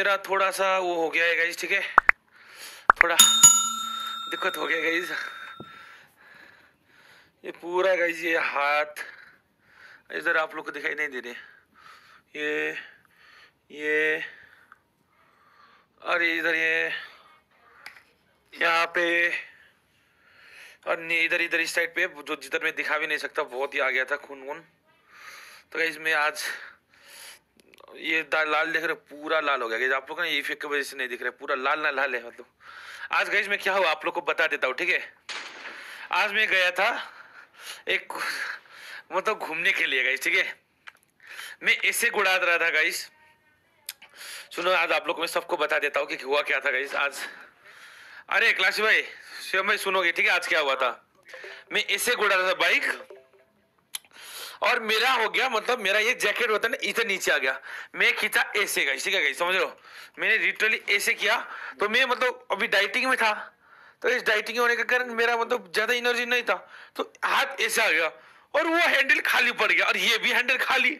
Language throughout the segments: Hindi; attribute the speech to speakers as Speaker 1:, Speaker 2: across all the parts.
Speaker 1: मेरा थोड़ा सा वो हो गया है गाइज़ ठीक है? थोड़ा दिक्कत हो गया गाइज़ ये पूरा गाइज़ ये हाथ इधर आप लोग को दिखाई नहीं दे रहे। ये ये और इधर ये, यहाँ पे, और इधर इधर इस साइड पे, जो जिधर मैं दिखा भी नहीं सकता, बहुत ही आ गया था खून वून तो गाइज़ मैं आज ये लाल देख रहे पूरा लाल हो गया। आप लोग ना ये इफ़ेक्ट की वजह से नहीं दिख रहे, पूरा लाल ना लाल है मतलब। आज गाइज़ मैं क्या हुआ, आप लोग को बता देता हूँ, ठीक है? आज मैं गया था एक मतलब घूमने के लिए गाइज़ ठीक है? मैं ऐसे गुड़ा रहा था गाइज़ सुनो, आज आप लोग मैं सबको बता देता हूँ कि हुआ क्या था गाइज़ आज। अरे, क्लासी भाई शिवम भाई सुनोगे, ठीक है? आज क्या हुआ था? मैं ऐसे गुड़ा रहा था बाइक और मेरा हो गया मतलब मेरा ये जैकेट होता है ना इधर नीचे आ गया। मैं खींचा ऐसे गई ठीक है गई समझ लो मैंने लिटरली ऐसे किया तो मैं मतलब अभी डाइटिंग में था। तो इस डाइटिंग होने के कारण मेरा मतलब ज़्यादा एनर्जी नहीं था। तो हाथ ऐसे आ गया, और वो हैंडल खाली पड़ गया, और ये भी हैंडल खाली।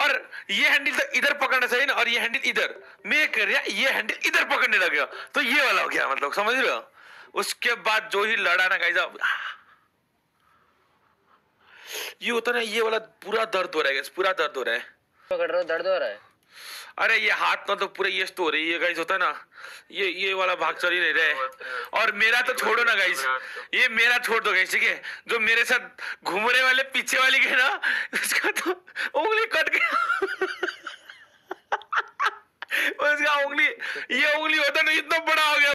Speaker 1: और ये हैंडल तो इधर पकड़ना चाहिए ना, और ये हैंडल इधर। मैं कर रहा, ये हैंडल इधर पकड़ने लग गया। तो ये वाला हो गया मतलब समझ रहे हो? उसके बाद जो ही लड़ा ना गाइस ये होता ना ये वाला पूरा दर्द हो रहा है पूरा दर्द हो रहा है।
Speaker 2: पकड़ रहा दर्द हो रहा है?
Speaker 1: अरे ये हाथ ना तो पूरे ये तो हो रही है गाइस होता ना। ये ये वाला भाग चल ही नहीं रहे और मेरा तो छोड़ो ना गाइस ये मेरा छोड़ दो गाइस ठीक है? जो मेरे साथ घूमने वाले पीछे वाली के ना उसका तो उंगली कट गया उसका उंगली ये उंगली होता ना इतना बड़ा हो गया।